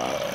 Bye.